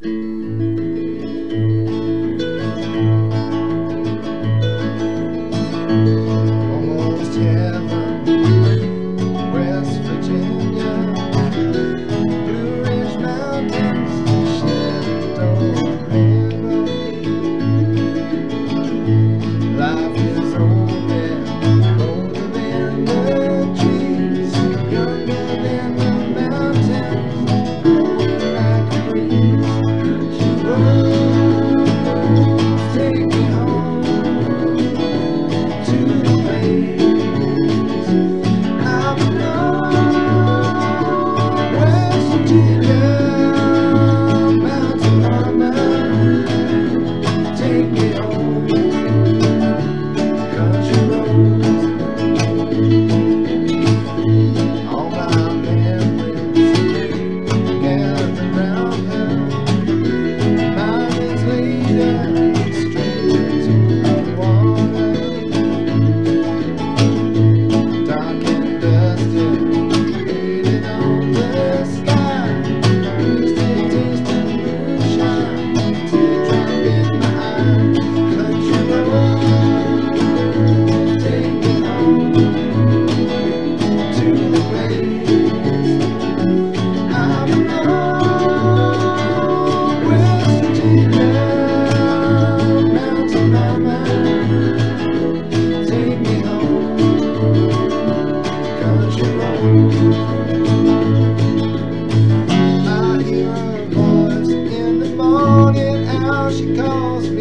you I hear her voice in the morning, how she calls me.